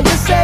service.